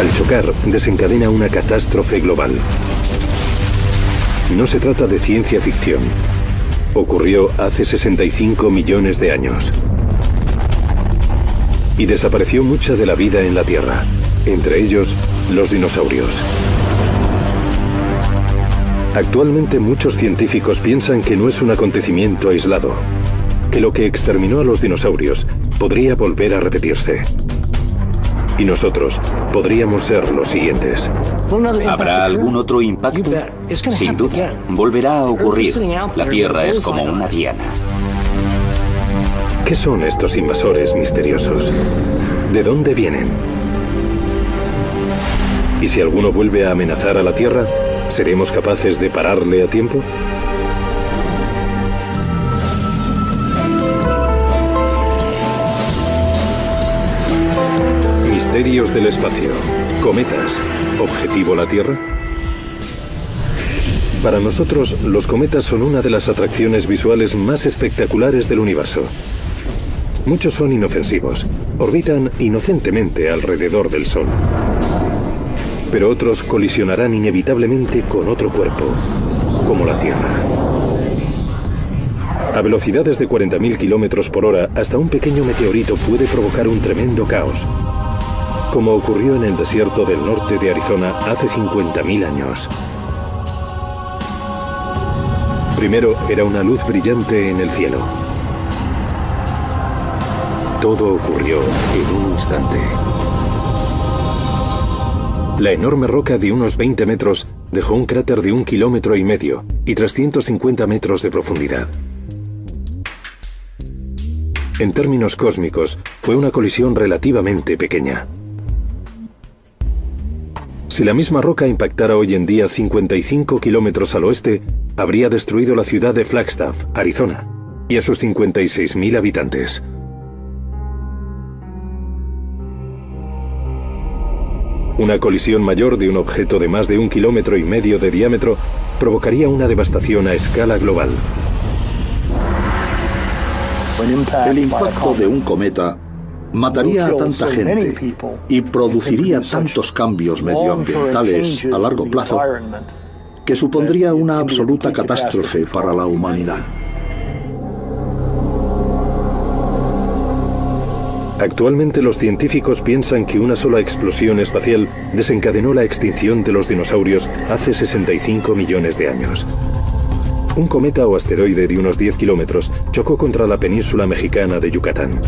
Al chocar, desencadena una catástrofe global. No se trata de ciencia ficción. Ocurrió hace 65 millones de años. Y desapareció mucha de la vida en la Tierra, entre ellos los dinosaurios. Actualmente muchos científicos piensan que no es un acontecimiento aislado, que lo que exterminó a los dinosaurios podría volver a repetirse. Y nosotros podríamos ser los siguientes. ¿Habrá algún otro impacto? Sin duda, volverá a ocurrir. La Tierra es como una diana. ¿Qué son estos invasores misteriosos? ¿De dónde vienen? ¿Y si alguno vuelve a amenazar a la Tierra, seremos capaces de pararle a tiempo? Misterios del espacio. Cometas. ¿Objetivo la Tierra? Para nosotros, los cometas son una de las atracciones visuales más espectaculares del universo. Muchos son inofensivos, orbitan inocentemente alrededor del Sol. Pero otros colisionarán inevitablemente con otro cuerpo, como la Tierra. A velocidades de 40.000 kilómetros por hora, hasta un pequeño meteorito puede provocar un tremendo caos, como ocurrió en el desierto del norte de Arizona hace 50.000 años. Primero era una luz brillante en el cielo. Todo ocurrió en un instante. La enorme roca de unos 20 metros dejó un cráter de un kilómetro y medio y 350 metros de profundidad. En términos cósmicos, fue una colisión relativamente pequeña. Si la misma roca impactara hoy en día 55 kilómetros al oeste, habría destruido la ciudad de Flagstaff, Arizona, y a sus 56.000 habitantes. Una colisión mayor de un objeto de más de un kilómetro y medio de diámetro provocaría una devastación a escala global. El impacto de un cometa mataría a tanta gente y produciría tantos cambios medioambientales a largo plazo que supondría una absoluta catástrofe para la humanidad. Actualmente los científicos piensan que una sola explosión espacial desencadenó la extinción de los dinosaurios hace 65 millones de años. Un cometa o asteroide de unos 10 kilómetros chocó contra la península mexicana de Yucatán.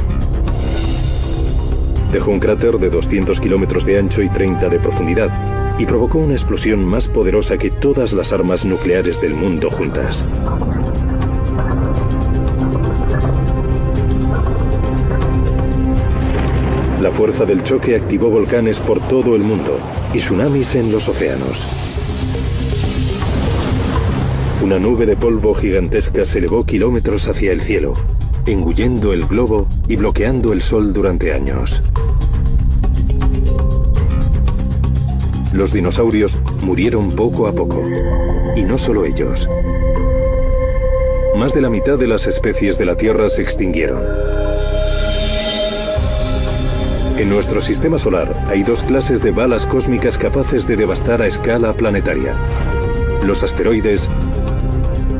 Dejó un cráter de 200 kilómetros de ancho y 30 de profundidad y provocó una explosión más poderosa que todas las armas nucleares del mundo juntas. La fuerza del choque activó volcanes por todo el mundo y tsunamis en los océanos. Una nube de polvo gigantesca se elevó kilómetros hacia el cielo, engullendo el globo y bloqueando el sol durante años. Los dinosaurios murieron poco a poco, y no solo ellos. Más de la mitad de las especies de la Tierra se extinguieron. En nuestro sistema solar hay dos clases de balas cósmicas capaces de devastar a escala planetaria. Los asteroides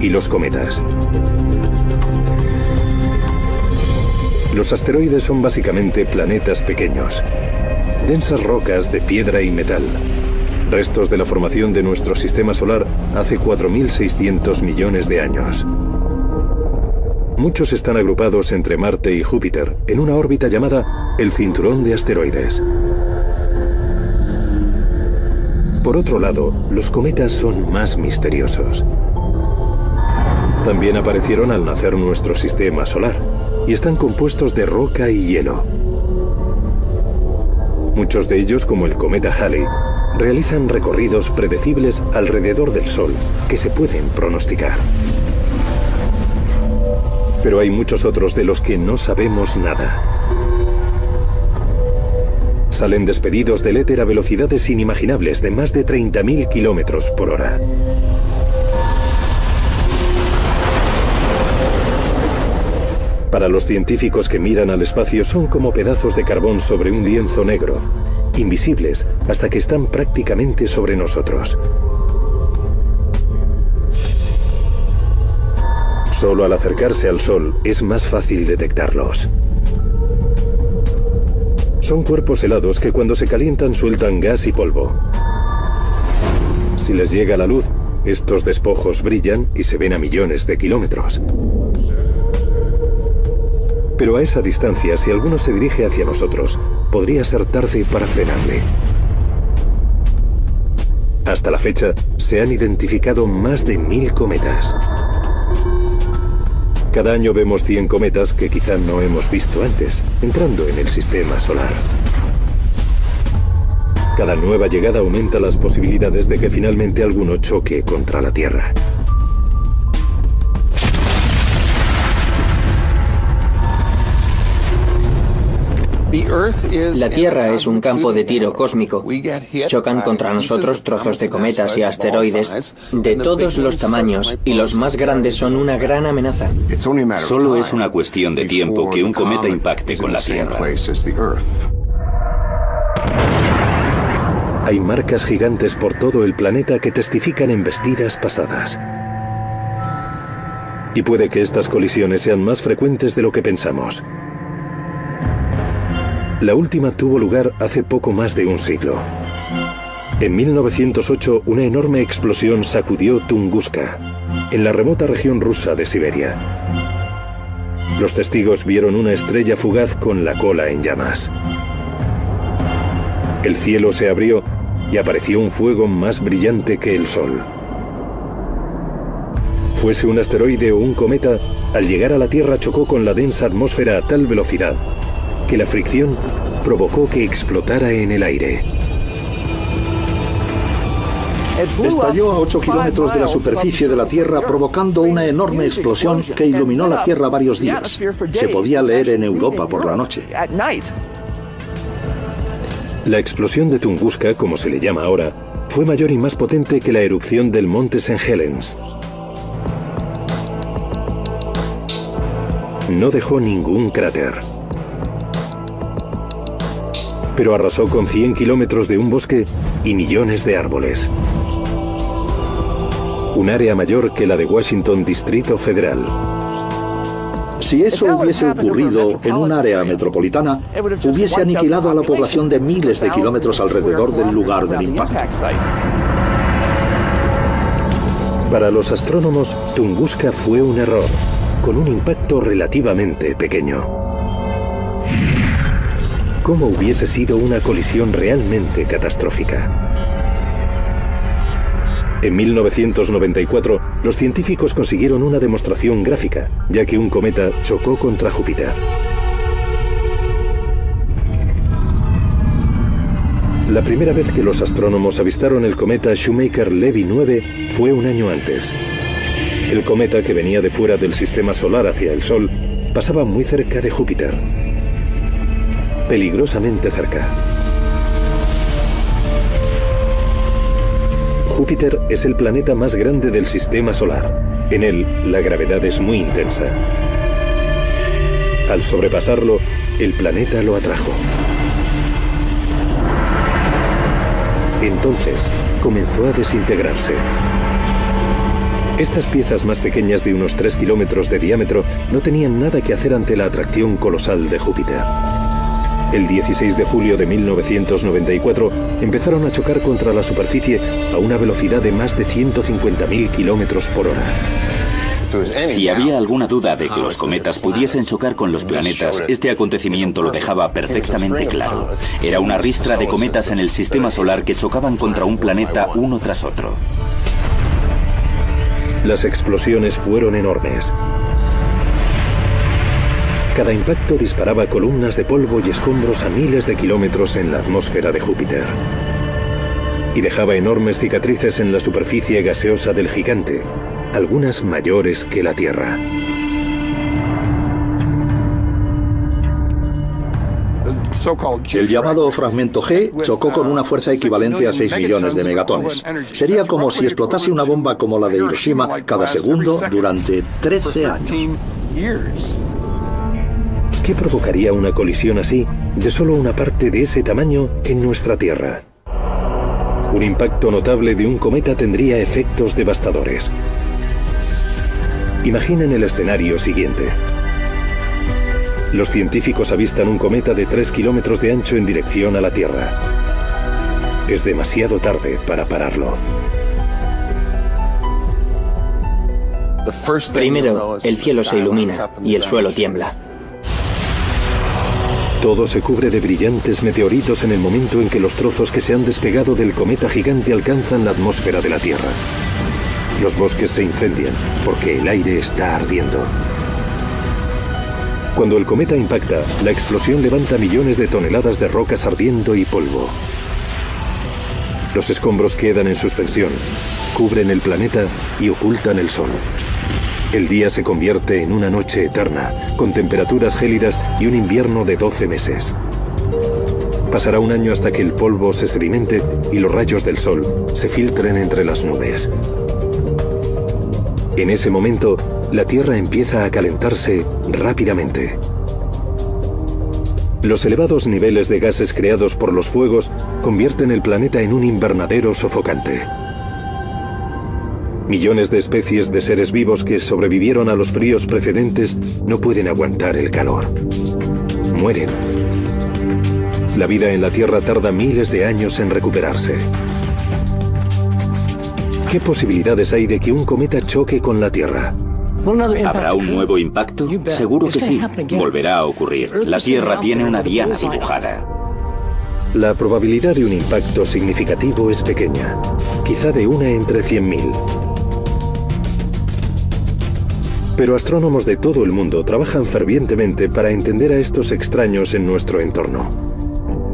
y los cometas. Los asteroides son básicamente planetas pequeños, densas rocas de piedra y metal, restos de la formación de nuestro sistema solar hace 4.600 millones de años. Muchos están agrupados entre Marte y Júpiter en una órbita llamada el cinturón de asteroides. Por otro lado, los cometas son más misteriosos. También aparecieron al nacer nuestro sistema solar y están compuestos de roca y hielo. Muchos de ellos, como el cometa Halley, realizan recorridos predecibles alrededor del Sol que se pueden pronosticar. Pero hay muchos otros de los que no sabemos nada. Salen despedidos del éter a velocidades inimaginables de más de 30.000 kilómetros por hora. Para los científicos que miran al espacio son como pedazos de carbón sobre un lienzo negro, invisibles hasta que están prácticamente sobre nosotros. Solo al acercarse al Sol es más fácil detectarlos. Son cuerpos helados que cuando se calientan sueltan gas y polvo. Si les llega la luz, estos despojos brillan y se ven a millones de kilómetros. Pero a esa distancia, si alguno se dirige hacia nosotros, podría ser tarde para frenarle. Hasta la fecha, se han identificado más de mil cometas. Cada año vemos 100 cometas que quizá no hemos visto antes, entrando en el sistema solar. Cada nueva llegada aumenta las posibilidades de que finalmente alguno choque contra la Tierra. La Tierra es un campo de tiro cósmico. Chocan contra nosotros trozos de cometas y asteroides de todos los tamaños y los más grandes son una gran amenaza. Solo es una cuestión de tiempo que un cometa impacte con la Tierra. Hay marcas gigantes por todo el planeta que testifican embestidas pasadas. Y puede que estas colisiones sean más frecuentes de lo que pensamos. La última tuvo lugar hace poco más de un siglo. En 1908, una enorme explosión sacudió Tunguska, en la remota región rusa de Siberia. Los testigos vieron una estrella fugaz con la cola en llamas. El cielo se abrió y apareció un fuego más brillante que el sol. Fuese un asteroide o un cometa, al llegar a la Tierra chocó con la densa atmósfera a tal velocidad que la fricción provocó que explotara en el aire. Estalló a 8 kilómetros de la superficie de la Tierra provocando una enorme explosión que iluminó la Tierra varios días. Se podía leer en Europa por la noche. La explosión de Tunguska, como se le llama ahora, fue mayor y más potente que la erupción del monte St. Helens. No dejó ningún cráter pero arrasó con 100 kilómetros de un bosque y millones de árboles. Un área mayor que la de Washington Distrito Federal. Si eso hubiese ocurrido en un área metropolitana, hubiese aniquilado a la población de miles de kilómetros alrededor del lugar del impacto. Para los astrónomos, Tunguska fue un error, con un impacto relativamente pequeño. ¿Cómo hubiese sido una colisión realmente catastrófica? En 1994, los científicos consiguieron una demostración gráfica, ya que un cometa chocó contra Júpiter. La primera vez que los astrónomos avistaron el cometa Shoemaker-Levy 9 fue un año antes. El cometa que venía de fuera del sistema solar hacia el Sol pasaba muy cerca de Júpiter peligrosamente cerca. Júpiter es el planeta más grande del sistema solar. En él, la gravedad es muy intensa. Al sobrepasarlo, el planeta lo atrajo. Entonces, comenzó a desintegrarse. Estas piezas más pequeñas de unos 3 kilómetros de diámetro no tenían nada que hacer ante la atracción colosal de Júpiter. El 16 de julio de 1994 empezaron a chocar contra la superficie a una velocidad de más de 150.000 kilómetros por hora. Si había alguna duda de que los cometas pudiesen chocar con los planetas, este acontecimiento lo dejaba perfectamente claro. Era una ristra de cometas en el sistema solar que chocaban contra un planeta uno tras otro. Las explosiones fueron enormes. Cada impacto disparaba columnas de polvo y escombros a miles de kilómetros en la atmósfera de Júpiter. Y dejaba enormes cicatrices en la superficie gaseosa del gigante, algunas mayores que la Tierra. El llamado fragmento G chocó con una fuerza equivalente a 6 millones de megatones. Sería como si explotase una bomba como la de Hiroshima cada segundo durante 13 años. ¿Qué provocaría una colisión así de solo una parte de ese tamaño en nuestra Tierra. Un impacto notable de un cometa tendría efectos devastadores. Imaginen el escenario siguiente. Los científicos avistan un cometa de 3 kilómetros de ancho en dirección a la Tierra. Es demasiado tarde para pararlo. Primero, el cielo se ilumina y el suelo tiembla. Todo se cubre de brillantes meteoritos en el momento en que los trozos que se han despegado del cometa gigante alcanzan la atmósfera de la Tierra. Los bosques se incendian porque el aire está ardiendo. Cuando el cometa impacta, la explosión levanta millones de toneladas de rocas ardiendo y polvo. Los escombros quedan en suspensión, cubren el planeta y ocultan el sol. El día se convierte en una noche eterna, con temperaturas gélidas y un invierno de 12 meses. Pasará un año hasta que el polvo se sedimente y los rayos del sol se filtren entre las nubes. En ese momento, la Tierra empieza a calentarse rápidamente. Los elevados niveles de gases creados por los fuegos convierten el planeta en un invernadero sofocante. Millones de especies de seres vivos que sobrevivieron a los fríos precedentes no pueden aguantar el calor. Mueren. La vida en la Tierra tarda miles de años en recuperarse. ¿Qué posibilidades hay de que un cometa choque con la Tierra? ¿Habrá un nuevo impacto? Seguro que sí. Volverá a ocurrir. La Tierra tiene una diana dibujada. La probabilidad de un impacto significativo es pequeña, quizá de una entre 100.000. Pero astrónomos de todo el mundo trabajan fervientemente para entender a estos extraños en nuestro entorno,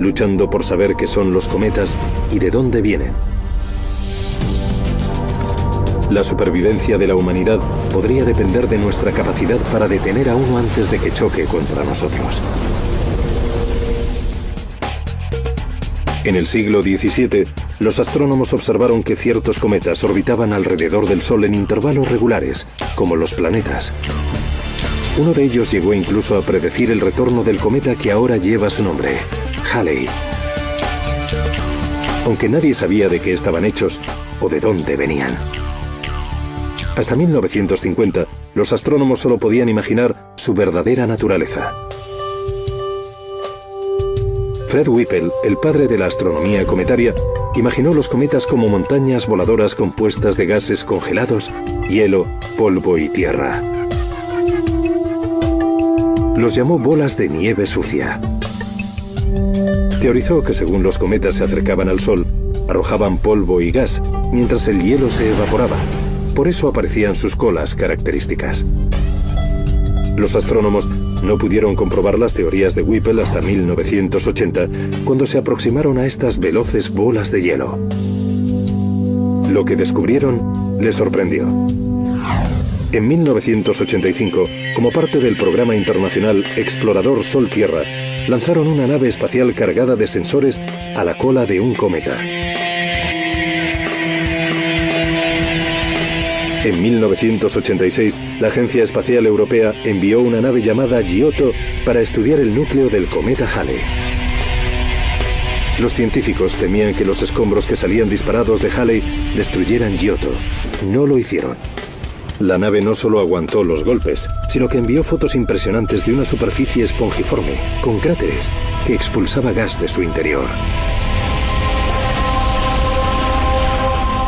luchando por saber qué son los cometas y de dónde vienen. La supervivencia de la humanidad podría depender de nuestra capacidad para detener a uno antes de que choque contra nosotros. En el siglo XVII, los astrónomos observaron que ciertos cometas orbitaban alrededor del Sol en intervalos regulares, como los planetas. Uno de ellos llegó incluso a predecir el retorno del cometa que ahora lleva su nombre, Halley. Aunque nadie sabía de qué estaban hechos o de dónde venían. Hasta 1950, los astrónomos solo podían imaginar su verdadera naturaleza. Fred Whipple, el padre de la astronomía cometaria, imaginó los cometas como montañas voladoras compuestas de gases congelados, hielo, polvo y tierra. Los llamó bolas de nieve sucia. Teorizó que según los cometas se acercaban al Sol, arrojaban polvo y gas, mientras el hielo se evaporaba, por eso aparecían sus colas características. Los astrónomos no pudieron comprobar las teorías de Whipple hasta 1980, cuando se aproximaron a estas veloces bolas de hielo. Lo que descubrieron les sorprendió. En 1985, como parte del programa internacional Explorador Sol-Tierra, lanzaron una nave espacial cargada de sensores a la cola de un cometa. En 1986, la Agencia Espacial Europea envió una nave llamada Giotto para estudiar el núcleo del cometa Halley. Los científicos temían que los escombros que salían disparados de Halley destruyeran Giotto. No lo hicieron. La nave no solo aguantó los golpes, sino que envió fotos impresionantes de una superficie espongiforme, con cráteres, que expulsaba gas de su interior.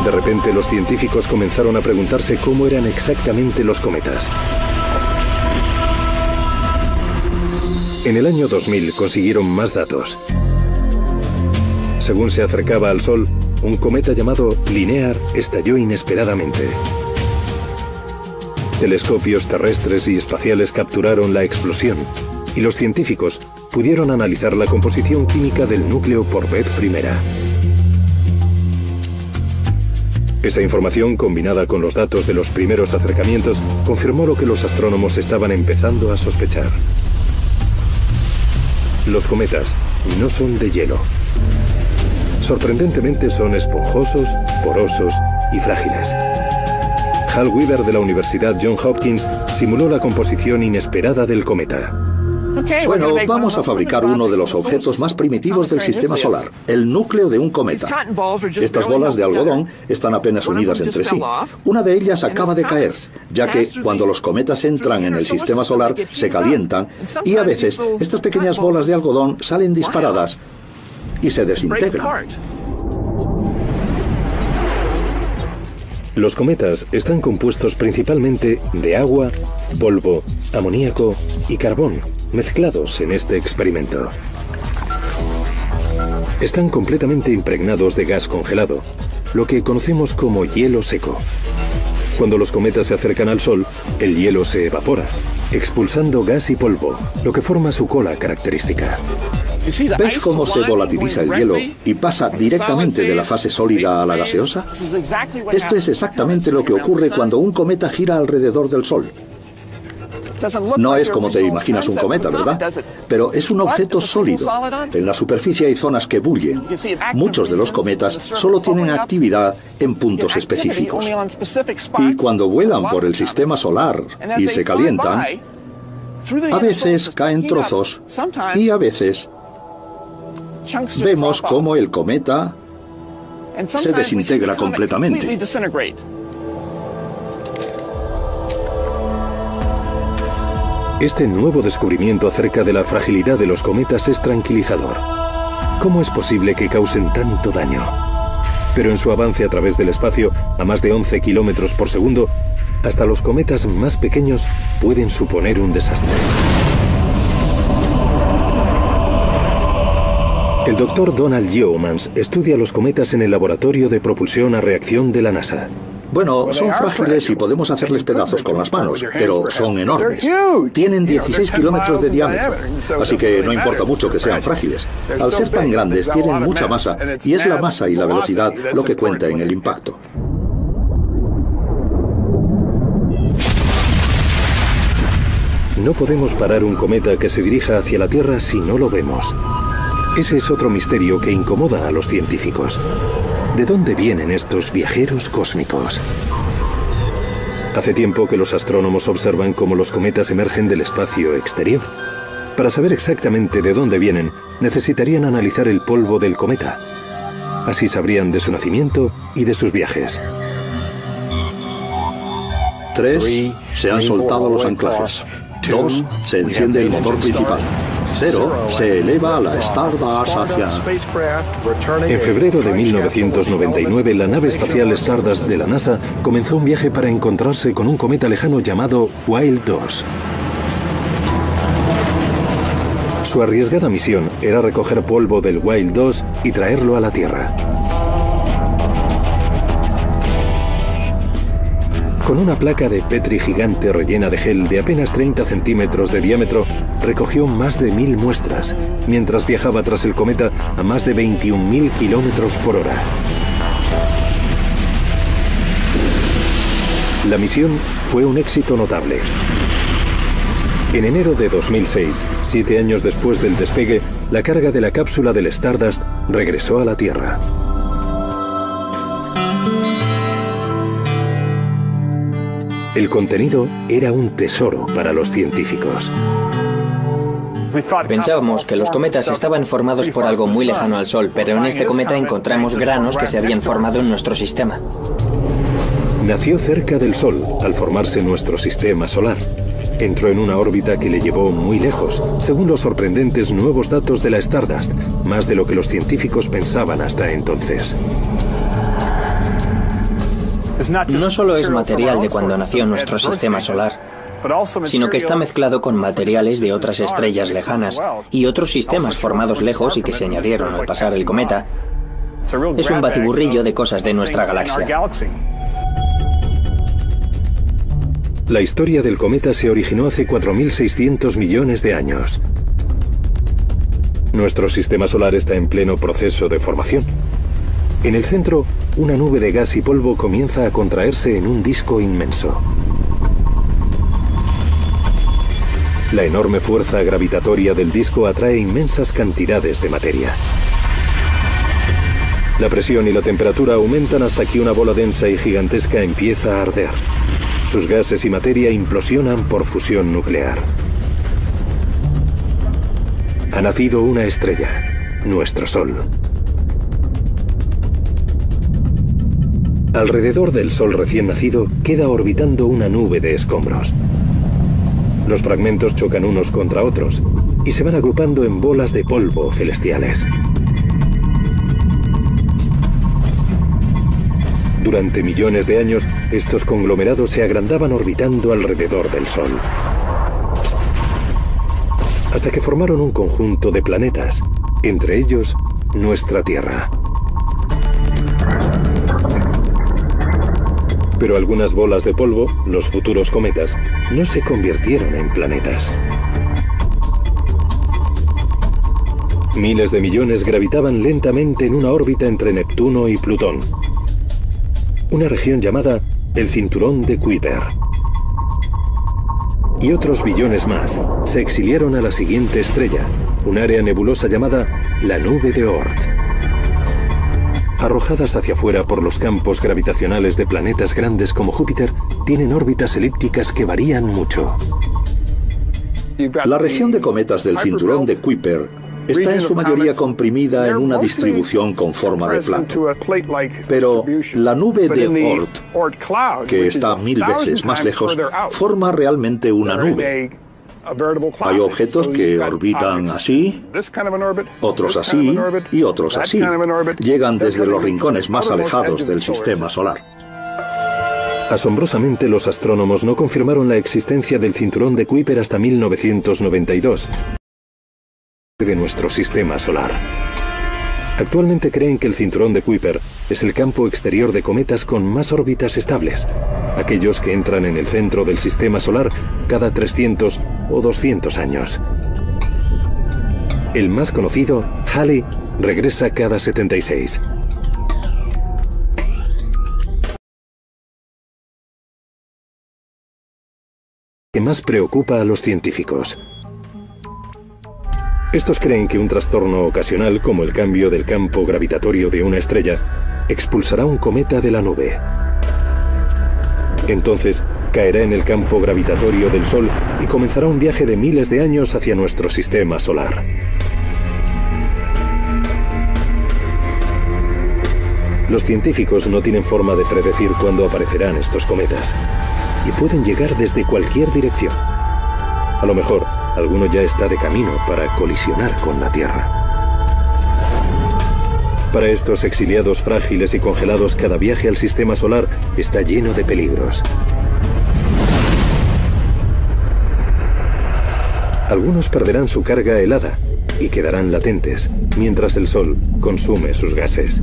De repente los científicos comenzaron a preguntarse cómo eran exactamente los cometas. En el año 2000 consiguieron más datos. Según se acercaba al Sol, un cometa llamado Linear estalló inesperadamente. Telescopios terrestres y espaciales capturaron la explosión y los científicos pudieron analizar la composición química del núcleo por vez primera. Esa información, combinada con los datos de los primeros acercamientos, confirmó lo que los astrónomos estaban empezando a sospechar. Los cometas no son de hielo. Sorprendentemente son esponjosos, porosos y frágiles. Hal Weaver de la Universidad Johns Hopkins simuló la composición inesperada del cometa. Bueno, vamos a fabricar uno de los objetos más primitivos del sistema solar, el núcleo de un cometa. Estas bolas de algodón están apenas unidas entre sí. Una de ellas acaba de caer, ya que cuando los cometas entran en el sistema solar se calientan y a veces estas pequeñas bolas de algodón salen disparadas y se desintegran. Los cometas están compuestos principalmente de agua, polvo, amoníaco y carbón, mezclados en este experimento. Están completamente impregnados de gas congelado, lo que conocemos como hielo seco. Cuando los cometas se acercan al Sol, el hielo se evapora, expulsando gas y polvo, lo que forma su cola característica. ¿Ves cómo se volatiliza el hielo y pasa directamente de la fase sólida a la gaseosa? Esto es exactamente lo que ocurre cuando un cometa gira alrededor del Sol. No es como te imaginas un cometa, ¿verdad? Pero es un objeto sólido. En la superficie hay zonas que bullen. Muchos de los cometas solo tienen actividad en puntos específicos. Y cuando vuelan por el sistema solar y se calientan, a veces caen trozos y a veces vemos cómo el cometa se desintegra completamente. Este nuevo descubrimiento acerca de la fragilidad de los cometas es tranquilizador. ¿Cómo es posible que causen tanto daño? Pero en su avance a través del espacio, a más de 11 kilómetros por segundo, hasta los cometas más pequeños pueden suponer un desastre. El doctor Donald Yeomans estudia los cometas en el laboratorio de propulsión a reacción de la NASA. Bueno, son frágiles y podemos hacerles pedazos con las manos, pero son enormes. Tienen 16 kilómetros de diámetro, así que no importa mucho que sean frágiles. Al ser tan grandes, tienen mucha masa y es la masa y la velocidad lo que cuenta en el impacto. No podemos parar un cometa que se dirija hacia la Tierra si no lo vemos. Ese es otro misterio que incomoda a los científicos. ¿De dónde vienen estos viajeros cósmicos? Hace tiempo que los astrónomos observan cómo los cometas emergen del espacio exterior. Para saber exactamente de dónde vienen, necesitarían analizar el polvo del cometa. Así sabrían de su nacimiento y de sus viajes. Tres, se han soltado los anclajes. Dos, se enciende el motor principal. Cero, se eleva a la Stardust hacia... En febrero de 1999, la nave espacial Stardust de la NASA comenzó un viaje para encontrarse con un cometa lejano llamado Wild 2. Su arriesgada misión era recoger polvo del Wild 2 y traerlo a la Tierra. Con una placa de Petri gigante rellena de gel de apenas 30 centímetros de diámetro, recogió más de mil muestras, mientras viajaba tras el cometa a más de 21.000 kilómetros por hora. La misión fue un éxito notable. En enero de 2006, siete años después del despegue, la carga de la cápsula del Stardust regresó a la Tierra. El contenido era un tesoro para los científicos. Pensábamos que los cometas estaban formados por algo muy lejano al Sol, pero en este cometa encontramos granos que se habían formado en nuestro sistema. Nació cerca del Sol al formarse nuestro sistema solar. Entró en una órbita que le llevó muy lejos, según los sorprendentes nuevos datos de la Stardust, más de lo que los científicos pensaban hasta entonces. No solo es material de cuando nació nuestro sistema solar, sino que está mezclado con materiales de otras estrellas lejanas y otros sistemas formados lejos y que se añadieron al pasar el cometa. Es un batiburrillo de cosas de nuestra galaxia. La historia del cometa se originó hace 4.600 millones de años. Nuestro sistema solar está en pleno proceso de formación. En el centro, una nube de gas y polvo comienza a contraerse en un disco inmenso. La enorme fuerza gravitatoria del disco atrae inmensas cantidades de materia. La presión y la temperatura aumentan hasta que una bola densa y gigantesca empieza a arder. Sus gases y materia implosionan por fusión nuclear. Ha nacido una estrella, nuestro Sol. Alrededor del Sol recién nacido queda orbitando una nube de escombros. Los fragmentos chocan unos contra otros y se van agrupando en bolas de polvo celestiales. Durante millones de años, estos conglomerados se agrandaban orbitando alrededor del Sol. Hasta que formaron un conjunto de planetas, entre ellos nuestra Tierra. Pero algunas bolas de polvo, los futuros cometas, no se convirtieron en planetas. Miles de millones gravitaban lentamente en una órbita entre Neptuno y Plutón, una región llamada el Cinturón de Kuiper. Y otros billones más se exiliaron a la siguiente estrella, un área nebulosa llamada la Nube de Oort. Arrojadas hacia afuera por los campos gravitacionales de planetas grandes como Júpiter, tienen órbitas elípticas que varían mucho. La región de cometas del cinturón de Kuiper está en su mayoría comprimida en una distribución con forma de plato. Pero la nube de Oort, que está mil veces más lejos, forma realmente una nube. Hay objetos que orbitan así, otros así y otros así. Llegan desde los rincones más alejados del sistema solar. Asombrosamente, los astrónomos no confirmaron la existencia del cinturón de Kuiper hasta 1992 de nuestro sistema solar. Actualmente creen que el cinturón de Kuiper es el campo exterior de cometas con más órbitas estables, aquellos que entran en el centro del sistema solar cada 300 o 200 años. El más conocido, Halley, regresa cada 76. que más preocupa a los científicos. Estos creen que un trastorno ocasional, como el cambio del campo gravitatorio de una estrella, expulsará un cometa de la nube. Entonces, caerá en el campo gravitatorio del Sol y comenzará un viaje de miles de años hacia nuestro sistema solar. Los científicos no tienen forma de predecir cuándo aparecerán estos cometas y pueden llegar desde cualquier dirección. A lo mejor, alguno ya está de camino para colisionar con la Tierra. Para estos exiliados frágiles y congelados, cada viaje al sistema solar está lleno de peligros. Algunos perderán su carga helada y quedarán latentes, mientras el Sol consume sus gases.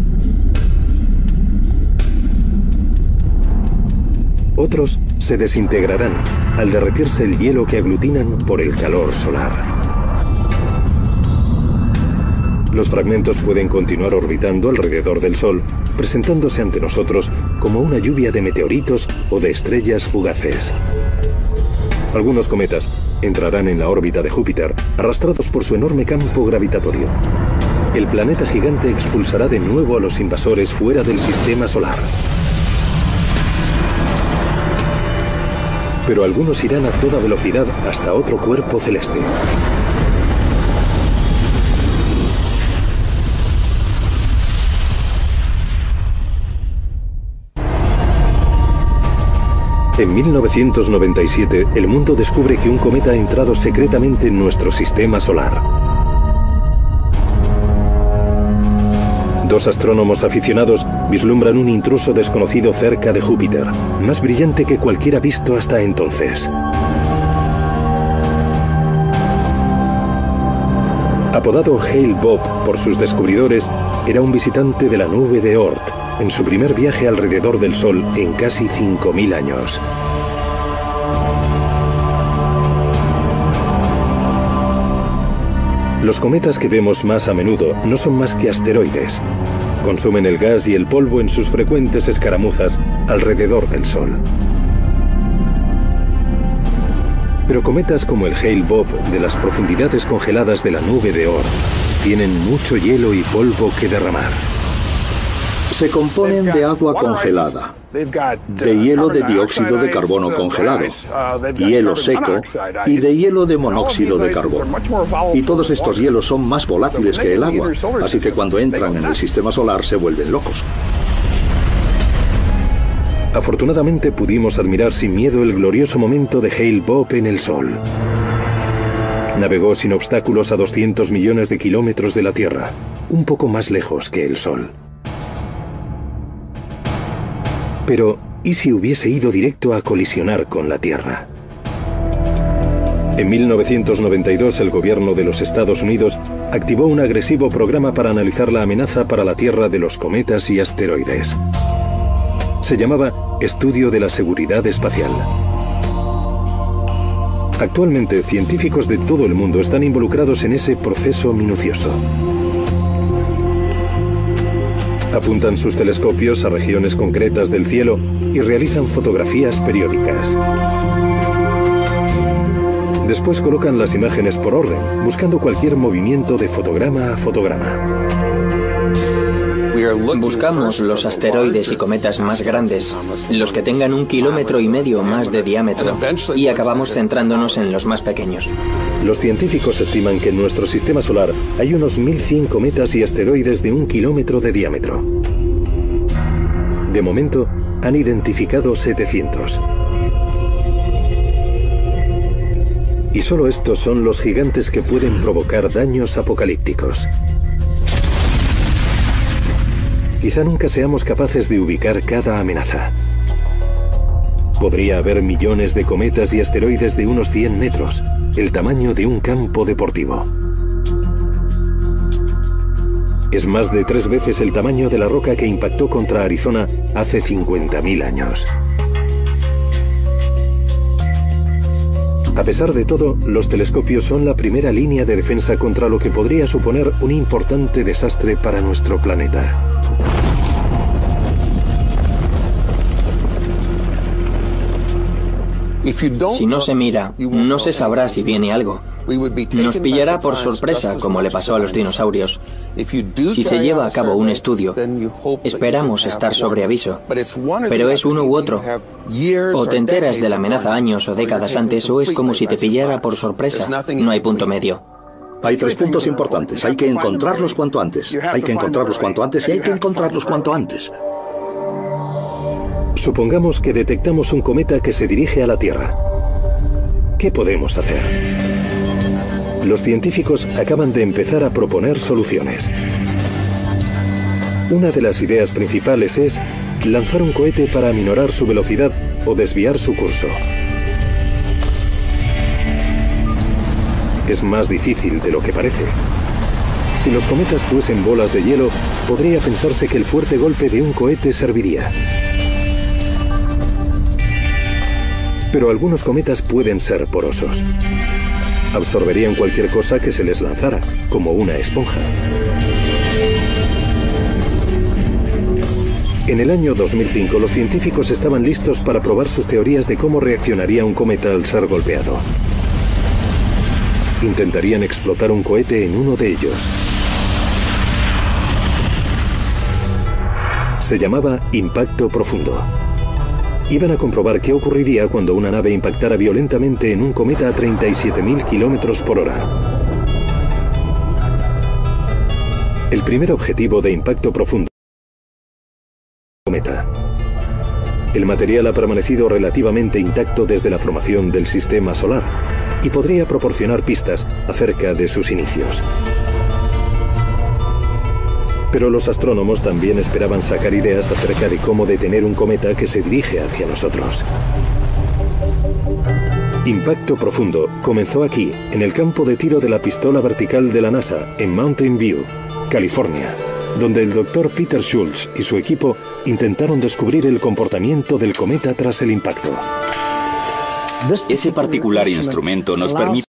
Otros se desintegrarán al derretirse el hielo que aglutinan por el calor solar. Los fragmentos pueden continuar orbitando alrededor del Sol, presentándose ante nosotros como una lluvia de meteoritos o de estrellas fugaces. Algunos cometas entrarán en la órbita de Júpiter, arrastrados por su enorme campo gravitatorio. El planeta gigante expulsará de nuevo a los invasores fuera del sistema solar. Pero algunos irán a toda velocidad hasta otro cuerpo celeste. En 1997, el mundo descubre que un cometa ha entrado secretamente en nuestro sistema solar. Dos astrónomos aficionados vislumbran un intruso desconocido cerca de Júpiter, más brillante que cualquiera visto hasta entonces. Apodado Hale Bob por sus descubridores, era un visitante de la nube de Oort en su primer viaje alrededor del Sol en casi 5.000 años. Los cometas que vemos más a menudo no son más que asteroides. Consumen el gas y el polvo en sus frecuentes escaramuzas alrededor del Sol. Pero cometas como el Hale Bob de las profundidades congeladas de la nube de Oort tienen mucho hielo y polvo que derramar. Se componen de agua congelada, de hielo de dióxido de carbono congelado, hielo seco y de hielo de monóxido de carbono. Y todos estos hielos son más volátiles que el agua, así que cuando entran en el sistema solar se vuelven locos. Afortunadamente pudimos admirar sin miedo el glorioso momento de Hale Bopp en el Sol. Navegó sin obstáculos a 200 millones de kilómetros de la Tierra, un poco más lejos que el Sol. Pero, ¿y si hubiese ido directo a colisionar con la Tierra? En 1992 el gobierno de los Estados Unidos activó un agresivo programa para analizar la amenaza para la Tierra de los cometas y asteroides. Se llamaba Estudio de la Seguridad Espacial. Actualmente, científicos de todo el mundo están involucrados en ese proceso minucioso. Apuntan sus telescopios a regiones concretas del cielo y realizan fotografías periódicas. Después colocan las imágenes por orden, buscando cualquier movimiento de fotograma a fotograma. Buscamos los asteroides y cometas más grandes, los que tengan un kilómetro y medio más de diámetro, y acabamos centrándonos en los más pequeños. Los científicos estiman que en nuestro sistema solar hay unos 1.100 cometas y asteroides de un kilómetro de diámetro. De momento, han identificado 700. Y solo estos son los gigantes que pueden provocar daños apocalípticos. Quizá nunca seamos capaces de ubicar cada amenaza. Podría haber millones de cometas y asteroides de unos 100 metros, el tamaño de un campo deportivo. Es más de tres veces el tamaño de la roca que impactó contra Arizona hace 50.000 años. A pesar de todo, los telescopios son la primera línea de defensa contra lo que podría suponer un importante desastre para nuestro planeta. Si no se mira, no se sabrá si viene algo. Nos pillará por sorpresa, como le pasó a los dinosaurios. Si se lleva a cabo un estudio, esperamos estar sobre aviso. Pero es uno u otro. O te enteras de la amenaza años o décadas antes, o es como si te pillara por sorpresa. No hay punto medio. Hay tres puntos importantes. Hay que encontrarlos cuanto antes. Hay que encontrarlos cuanto antes y hay que encontrarlos cuanto antes. Supongamos que detectamos un cometa que se dirige a la Tierra. ¿Qué podemos hacer? Los científicos acaban de empezar a proponer soluciones. Una de las ideas principales es lanzar un cohete para aminorar su velocidad o desviar su curso. Es más difícil de lo que parece. Si los cometas fuesen bolas de hielo, podría pensarse que el fuerte golpe de un cohete serviría. Pero algunos cometas pueden ser porosos. Absorberían cualquier cosa que se les lanzara, como una esponja. En el año 2005 los científicos estaban listos para probar sus teorías de cómo reaccionaría un cometa al ser golpeado. Intentarían explotar un cohete en uno de ellos. Se llamaba impacto profundo iban a comprobar qué ocurriría cuando una nave impactara violentamente en un cometa a 37.000 kilómetros por hora. El primer objetivo de impacto profundo cometa. El material ha permanecido relativamente intacto desde la formación del sistema solar y podría proporcionar pistas acerca de sus inicios. Pero los astrónomos también esperaban sacar ideas acerca de cómo detener un cometa que se dirige hacia nosotros. Impacto Profundo comenzó aquí, en el campo de tiro de la pistola vertical de la NASA, en Mountain View, California, donde el doctor Peter Schultz y su equipo intentaron descubrir el comportamiento del cometa tras el impacto. Ese particular instrumento nos permite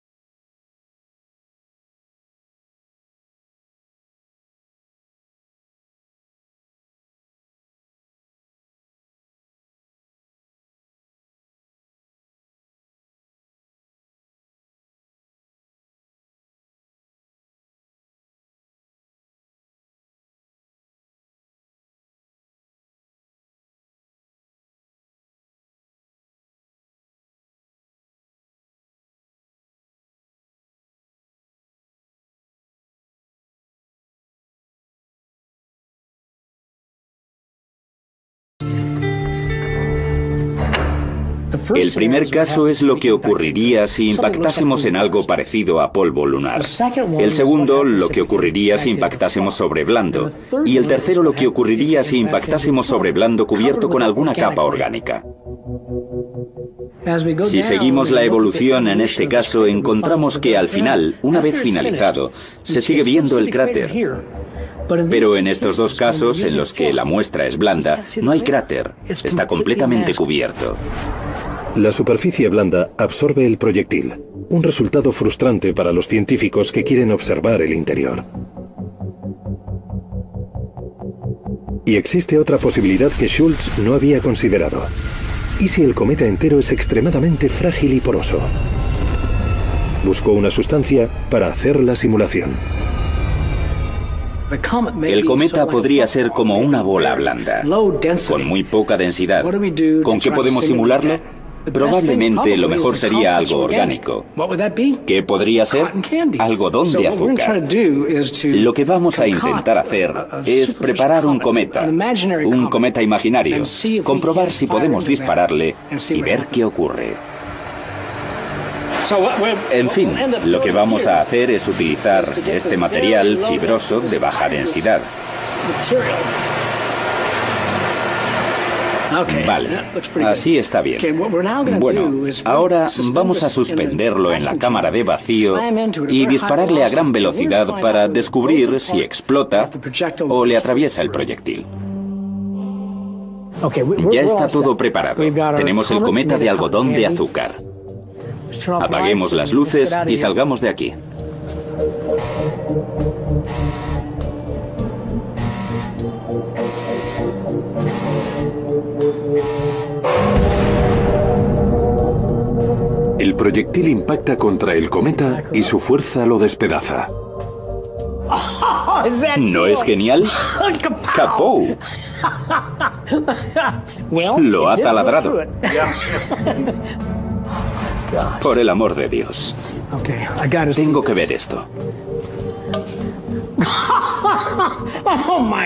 El primer caso es lo que ocurriría si impactásemos en algo parecido a polvo lunar. El segundo, lo que ocurriría si impactásemos sobre blando. Y el tercero, lo que ocurriría si impactásemos sobre blando cubierto con alguna capa orgánica. Si seguimos la evolución en este caso, encontramos que al final, una vez finalizado, se sigue viendo el cráter. Pero en estos dos casos, en los que la muestra es blanda, no hay cráter, está completamente cubierto. La superficie blanda absorbe el proyectil, un resultado frustrante para los científicos que quieren observar el interior. Y existe otra posibilidad que Schultz no había considerado. ¿Y si el cometa entero es extremadamente frágil y poroso? Buscó una sustancia para hacer la simulación. El cometa podría ser como una bola blanda, con muy poca densidad. ¿Con qué podemos simularlo? Probablemente lo mejor sería algo orgánico. ¿Qué podría ser? Algodón de azúcar. Lo que vamos a intentar hacer es preparar un cometa, un cometa imaginario, comprobar si podemos dispararle y ver qué ocurre. En fin, lo que vamos a hacer es utilizar este material fibroso de baja densidad. Vale, así está bien. Bueno, ahora vamos a suspenderlo en la cámara de vacío y dispararle a gran velocidad para descubrir si explota o le atraviesa el proyectil. Ya está todo preparado. Tenemos el cometa de algodón de azúcar. Apaguemos las luces y salgamos de aquí. El proyectil impacta contra el cometa y su fuerza lo despedaza. ¿No es genial? ¡Capó! Lo ha taladrado. Por el amor de Dios. Tengo que ver esto.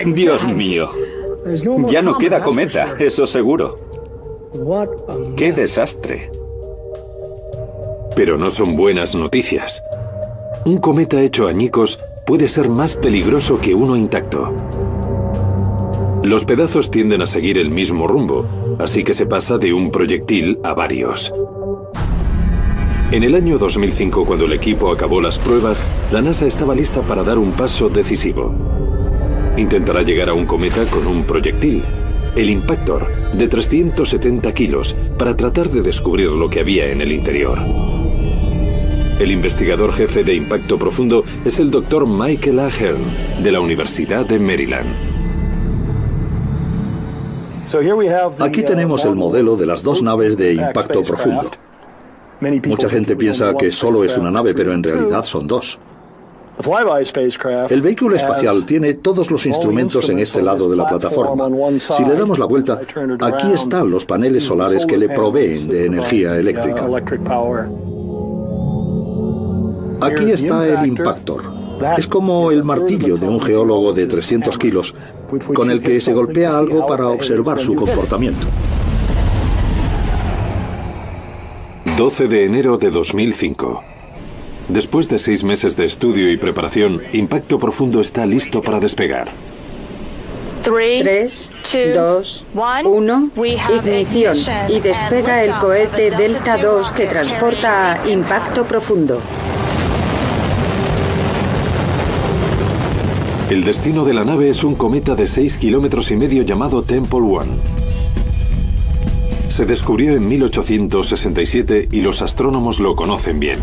Dios mío. Ya no queda cometa, eso seguro. ¡Qué desastre! Pero no son buenas noticias. Un cometa hecho añicos puede ser más peligroso que uno intacto. Los pedazos tienden a seguir el mismo rumbo, así que se pasa de un proyectil a varios. En el año 2005, cuando el equipo acabó las pruebas, la NASA estaba lista para dar un paso decisivo. Intentará llegar a un cometa con un proyectil, el Impactor, de 370 kilos, para tratar de descubrir lo que había en el interior. El investigador jefe de Impacto Profundo es el doctor Michael Ahern, de la Universidad de Maryland. Aquí tenemos el modelo de las dos naves de impacto profundo. Mucha gente piensa que solo es una nave, pero en realidad son dos. El vehículo espacial tiene todos los instrumentos en este lado de la plataforma. Si le damos la vuelta, aquí están los paneles solares que le proveen de energía eléctrica. Aquí está el impactor. Es como el martillo de un geólogo de 300 kilos, con el que se golpea algo para observar su comportamiento. 12 de enero de 2005. Después de seis meses de estudio y preparación, Impacto Profundo está listo para despegar. 3, 2, 1, ignición y despega el cohete Delta 2 que transporta a Impacto Profundo. El destino de la nave es un cometa de 6 kilómetros y medio llamado Temple One. Se descubrió en 1867 y los astrónomos lo conocen bien.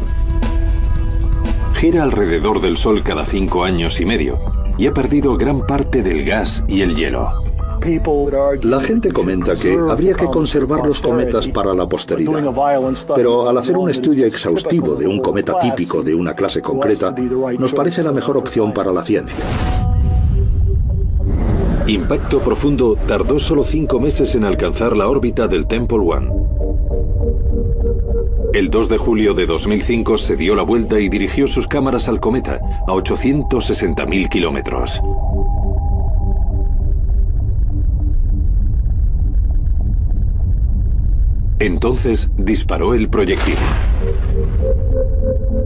Gira alrededor del Sol cada cinco años y medio y ha perdido gran parte del gas y el hielo. La gente comenta que habría que conservar los cometas para la posteridad, pero al hacer un estudio exhaustivo de un cometa típico de una clase concreta, nos parece la mejor opción para la ciencia. Impacto Profundo tardó solo cinco meses en alcanzar la órbita del Temple One. El 2 de julio de 2005 se dio la vuelta y dirigió sus cámaras al cometa a 860.000 kilómetros. Entonces disparó el proyectil.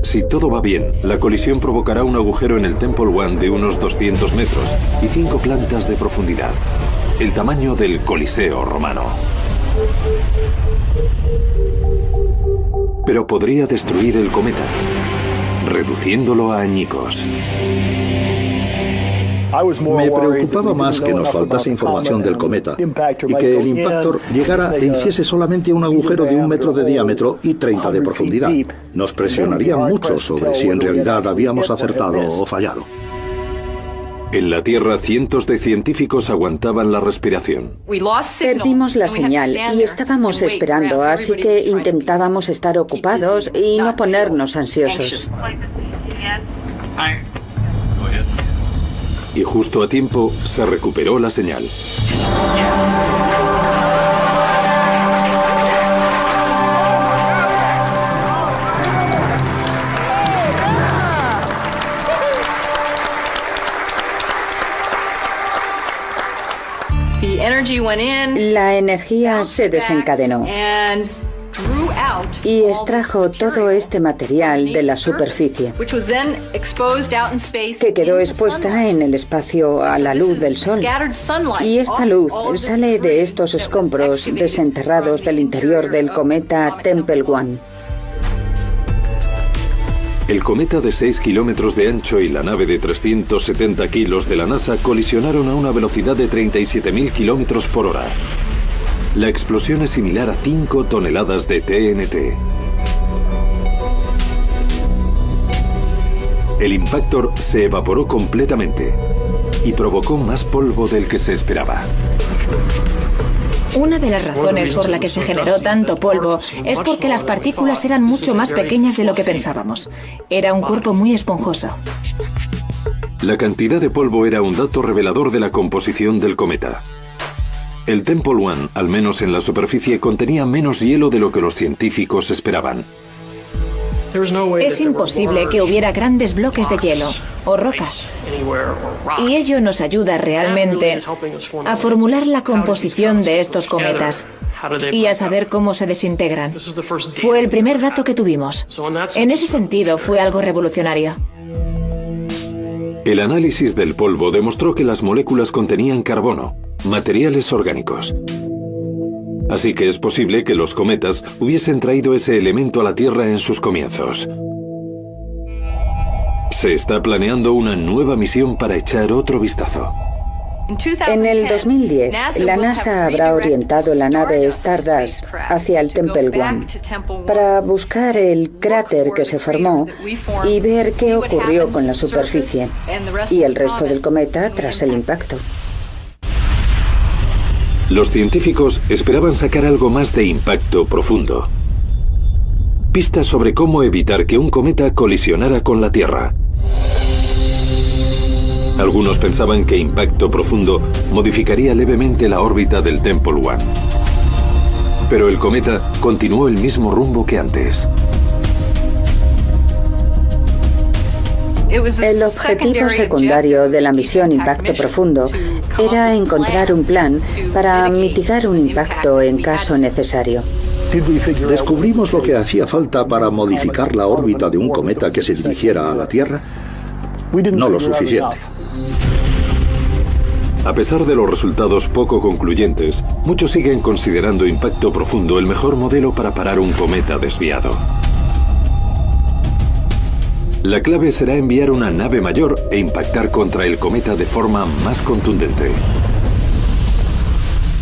Si todo va bien, la colisión provocará un agujero en el Temple One de unos 200 metros y 5 plantas de profundidad, el tamaño del Coliseo romano. Pero podría destruir el cometa, reduciéndolo a añicos. Me preocupaba más que nos faltase información del cometa y que el impactor llegara e hiciese solamente un agujero de un metro de diámetro y 30 de profundidad. Nos presionaría mucho sobre si en realidad habíamos acertado o fallado. En la Tierra cientos de científicos aguantaban la respiración. Perdimos la señal y estábamos esperando, así que intentábamos estar ocupados y no ponernos ansiosos. Y justo a tiempo se recuperó la señal. La energía se desencadenó y extrajo todo este material de la superficie, que quedó expuesta en el espacio a la luz del sol. Y esta luz sale de estos escombros desenterrados del interior del cometa Temple One. El cometa de 6 kilómetros de ancho y la nave de 370 kilos de la NASA colisionaron a una velocidad de 37.000 kilómetros por hora. La explosión es similar a 5 toneladas de TNT. El impactor se evaporó completamente y provocó más polvo del que se esperaba. Una de las razones por la que se generó tanto polvo es porque las partículas eran mucho más pequeñas de lo que pensábamos. Era un cuerpo muy esponjoso. La cantidad de polvo era un dato revelador de la composición del cometa. El Temple One, al menos en la superficie, contenía menos hielo de lo que los científicos esperaban. Es imposible que hubiera grandes bloques de hielo o rocas. Y ello nos ayuda realmente a formular la composición de estos cometas y a saber cómo se desintegran. Fue el primer dato que tuvimos. En ese sentido, fue algo revolucionario. El análisis del polvo demostró que las moléculas contenían carbono, materiales orgánicos. Así que es posible que los cometas hubiesen traído ese elemento a la Tierra en sus comienzos. Se está planeando una nueva misión para echar otro vistazo. En el 2010, la NASA habrá orientado la nave Stardust hacia el Temple One para buscar el cráter que se formó y ver qué ocurrió con la superficie y el resto del cometa tras el impacto. Los científicos esperaban sacar algo más de impacto profundo. Pistas sobre cómo evitar que un cometa colisionara con la Tierra. Algunos pensaban que impacto profundo modificaría levemente la órbita del Temple One. Pero el cometa continuó el mismo rumbo que antes. El objetivo secundario de la misión Impacto Profundo era encontrar un plan para mitigar un impacto en caso necesario. ¿Descubrimos lo que hacía falta para modificar la órbita de un cometa que se dirigiera a la Tierra? No lo suficiente. A pesar de los resultados poco concluyentes, muchos siguen considerando impacto profundo el mejor modelo para parar un cometa desviado. La clave será enviar una nave mayor e impactar contra el cometa de forma más contundente.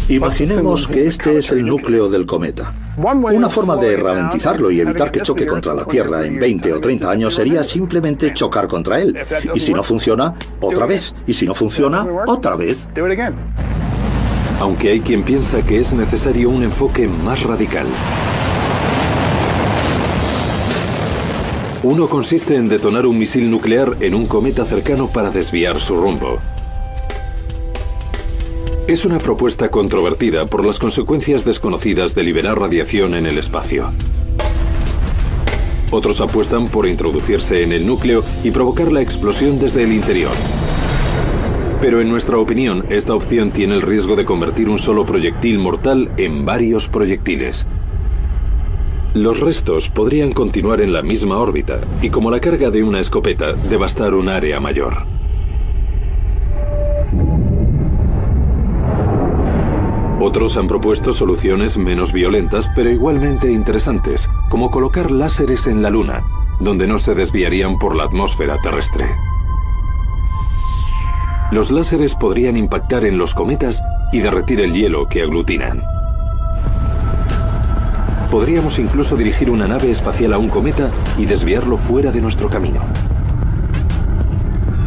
Imaginemos que este es el núcleo del cometa. Una forma de ralentizarlo y evitar que choque contra la Tierra en 20 o 30 años sería simplemente chocar contra él. Y si no funciona, otra vez. Y si no funciona, otra vez. Aunque hay quien piensa que es necesario un enfoque más radical. Uno consiste en detonar un misil nuclear en un cometa cercano para desviar su rumbo. Es una propuesta controvertida por las consecuencias desconocidas de liberar radiación en el espacio. Otros apuestan por introducirse en el núcleo y provocar la explosión desde el interior. Pero en nuestra opinión, esta opción tiene el riesgo de convertir un solo proyectil mortal en varios proyectiles. Los restos podrían continuar en la misma órbita y como la carga de una escopeta devastar un área mayor. Otros han propuesto soluciones menos violentas pero igualmente interesantes, como colocar láseres en la Luna, donde no se desviarían por la atmósfera terrestre. Los láseres podrían impactar en los cometas y derretir el hielo que aglutinan. Podríamos incluso dirigir una nave espacial a un cometa y desviarlo fuera de nuestro camino.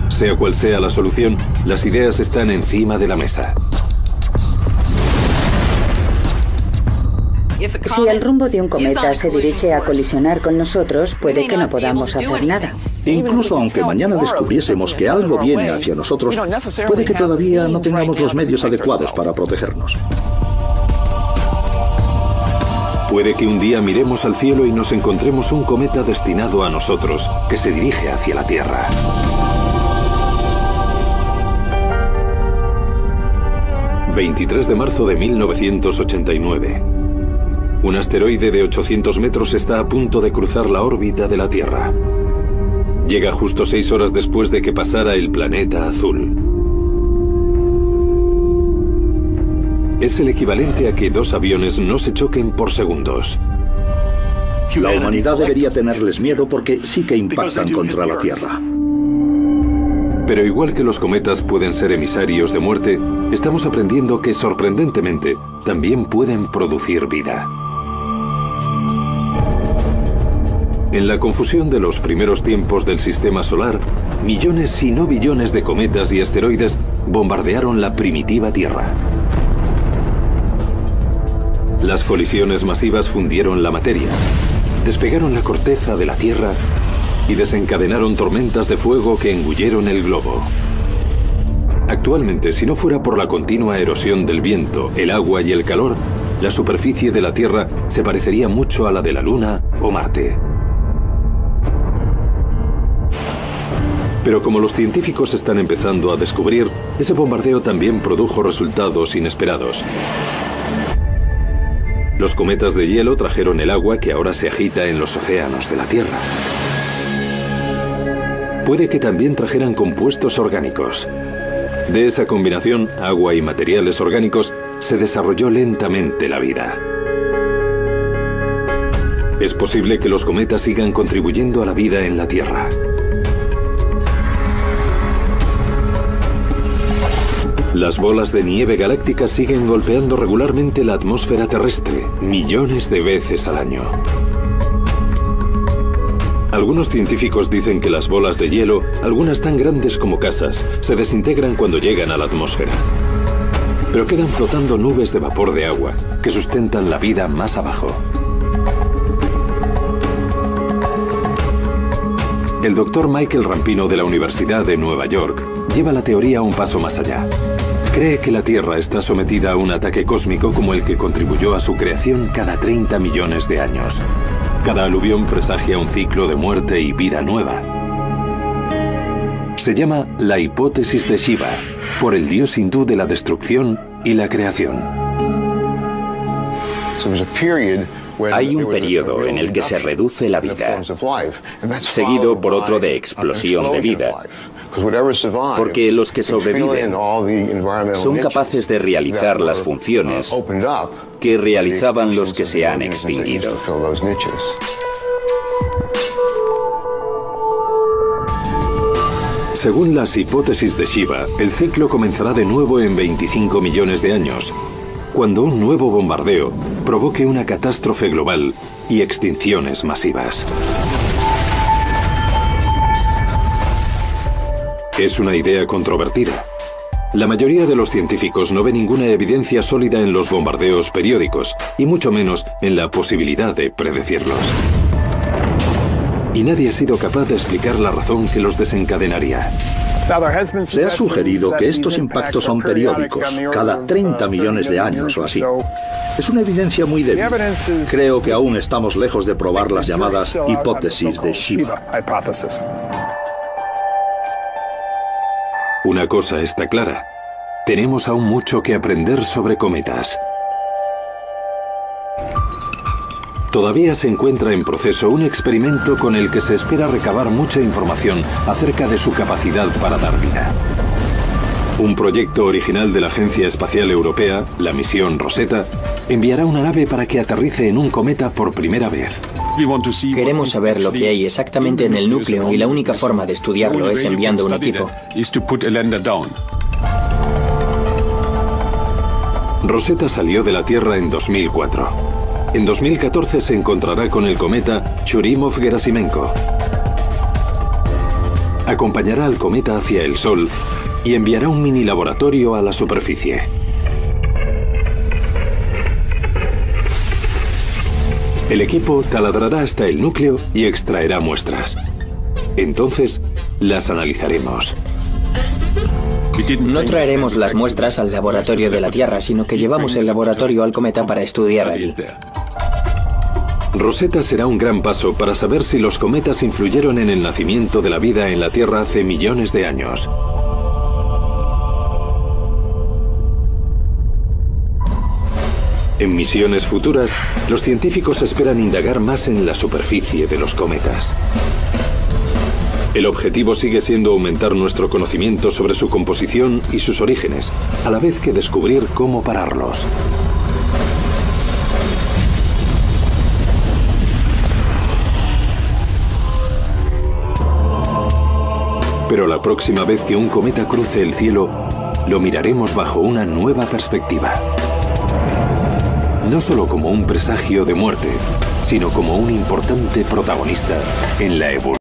Sea cual sea la solución, las ideas están encima de la mesa. Si el rumbo de un cometa se dirige a colisionar con nosotros, puede que no podamos hacer nada. Incluso aunque mañana descubriésemos que algo viene hacia nosotros, puede que todavía no tengamos los medios adecuados para protegernos. Puede que un día miremos al cielo y nos encontremos un cometa destinado a nosotros que se dirige hacia la Tierra. ...23 de marzo de 1989... Un asteroide de 800 metros está a punto de cruzar la órbita de la Tierra. Llega justo seis horas después de que pasara el planeta azul. Es el equivalente a que dos aviones no se choquen por segundos. La humanidad debería tenerles miedo porque sí que impactan contra la Tierra. Pero igual que los cometas pueden ser emisarios de muerte, estamos aprendiendo que sorprendentemente también pueden producir vida. En la confusión de los primeros tiempos del sistema solar, millones si no billones de cometas y asteroides bombardearon la primitiva Tierra. Las colisiones masivas fundieron la materia, despegaron la corteza de la Tierra y desencadenaron tormentas de fuego que engulleron el globo. Actualmente, si no fuera por la continua erosión del viento, el agua y el calor, la superficie de la Tierra se parecería mucho a la de la Luna o Marte. Pero como los científicos están empezando a descubrir, ese bombardeo también produjo resultados inesperados. Los cometas de hielo trajeron el agua que ahora se agita en los océanos de la Tierra. Puede que también trajeran compuestos orgánicos. De esa combinación, agua y materiales orgánicos, se desarrolló lentamente la vida. Es posible que los cometas sigan contribuyendo a la vida en la Tierra. Las bolas de nieve galáctica siguen golpeando regularmente la atmósfera terrestre, millones de veces al año. Algunos científicos dicen que las bolas de hielo, algunas tan grandes como casas, se desintegran cuando llegan a la atmósfera. Pero quedan flotando nubes de vapor de agua que sustentan la vida más abajo. El doctor Michael Rampino de la Universidad de Nueva York lleva la teoría un paso más allá. Cree que la Tierra está sometida a un ataque cósmico como el que contribuyó a su creación cada 30 millones de años. Cada aluvión presagia un ciclo de muerte y vida nueva. Se llama la hipótesis de Shiva, por el dios hindú de la destrucción y la creación. Hay un periodo en el que se reduce la vida, seguido por otro de explosión de vida, porque los que sobreviven son capaces de realizar las funciones que realizaban los que se han extinguido. Según las hipótesis de Shiva, el ciclo comenzará de nuevo en 25 millones de años, cuando un nuevo bombardeo provoque una catástrofe global y extinciones masivas. Es una idea controvertida. La mayoría de los científicos no ve ninguna evidencia sólida en los bombardeos periódicos, y mucho menos en la posibilidad de predecirlos. Y nadie ha sido capaz de explicar la razón que los desencadenaría. Se ha sugerido que estos impactos son periódicos, cada 30 millones de años o así. Es una evidencia muy débil. Creo que aún estamos lejos de probar las llamadas hipótesis de Shiva. Una cosa está clara. Tenemos aún mucho que aprender sobre cometas. Todavía se encuentra en proceso un experimento con el que se espera recabar mucha información acerca de su capacidad para dar vida. Un proyecto original de la Agencia Espacial Europea, la misión Rosetta, enviará una nave para que aterrice en un cometa por primera vez. Queremos saber lo que hay exactamente en el núcleo y la única forma de estudiarlo es enviando un equipo. Rosetta salió de la Tierra en 2004. En 2014 se encontrará con el cometa Churyumov-Gerasimenko. Acompañará al cometa hacia el Sol y enviará un mini laboratorio a la superficie. El equipo taladrará hasta el núcleo y extraerá muestras. Entonces, las analizaremos. No traeremos las muestras al laboratorio de la Tierra, sino que llevamos el laboratorio al cometa para estudiar allí. Rosetta será un gran paso para saber si los cometas influyeron en el nacimiento de la vida en la Tierra hace millones de años. En misiones futuras, los científicos esperan indagar más en la superficie de los cometas. El objetivo sigue siendo aumentar nuestro conocimiento sobre su composición y sus orígenes, a la vez que descubrir cómo pararlos. Pero la próxima vez que un cometa cruce el cielo, lo miraremos bajo una nueva perspectiva no solo como un presagio de muerte, sino como un importante protagonista en la evolución.